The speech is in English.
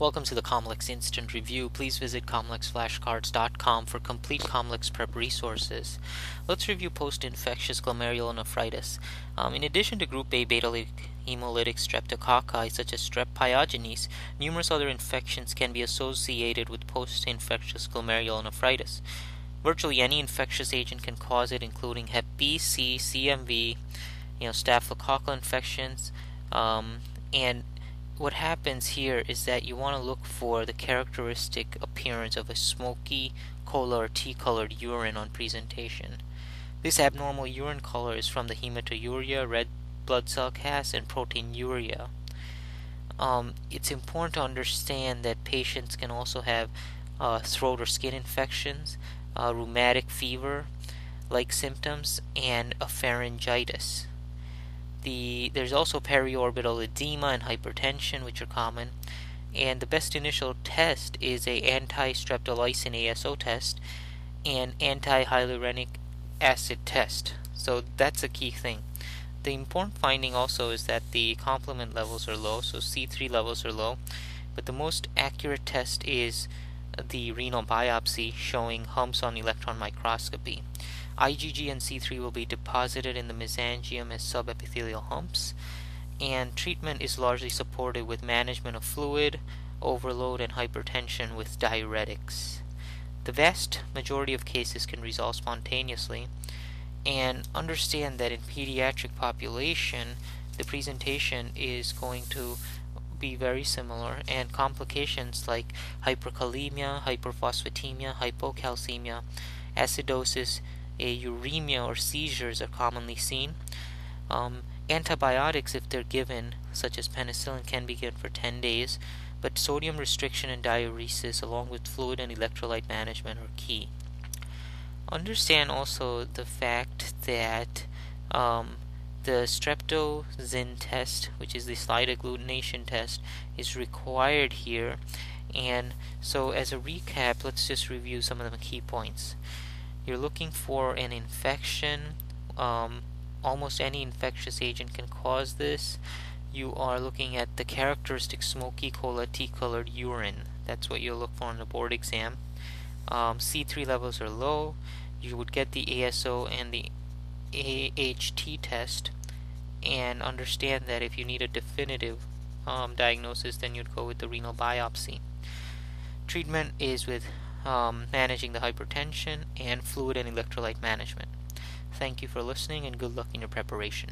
Welcome to the Comlex Instant Review. Please visit comlexflashcards.com for complete Comlex prep resources. Let's review post-infectious glomerulonephritis. Um, in addition to group A beta hemolytic streptococci such as strep pyogenes, numerous other infections can be associated with post-infectious glomerulonephritis. Virtually any infectious agent can cause it, including Hep B, C, CMV, you know, staphylococcal infections, um, and what happens here is that you want to look for the characteristic appearance of a smoky, cola or tea-colored urine on presentation. This abnormal urine color is from the hematuria, red blood cell cast, and proteinuria. Um, it's important to understand that patients can also have uh, throat or skin infections, uh, rheumatic fever like symptoms, and a pharyngitis. The, there's also periorbital edema and hypertension, which are common. And the best initial test is a anti-streptolysin ASO test and anti-hyaluronic acid test. So that's a key thing. The important finding also is that the complement levels are low, so C3 levels are low. But the most accurate test is the renal biopsy showing humps on electron microscopy. IgG and C3 will be deposited in the mesangium as subepithelial humps, and treatment is largely supported with management of fluid, overload, and hypertension with diuretics. The vast majority of cases can resolve spontaneously, and understand that in pediatric population, the presentation is going to be very similar, and complications like hyperkalemia, hyperphosphatemia, hypocalcemia, acidosis, a uremia or seizures are commonly seen. Um, antibiotics, if they're given, such as penicillin, can be given for 10 days, but sodium restriction and diuresis, along with fluid and electrolyte management, are key. Understand also the fact that um, the streptozyme test, which is the slide agglutination test, is required here. And so, as a recap, let's just review some of the key points you're looking for an infection um, almost any infectious agent can cause this. You are looking at the characteristic smoky cola tea colored urine. That's what you'll look for on the board exam. Um, C3 levels are low. You would get the ASO and the AHT test and understand that if you need a definitive um, diagnosis then you'd go with the renal biopsy. Treatment is with um, managing the hypertension, and fluid and electrolyte management. Thank you for listening and good luck in your preparation.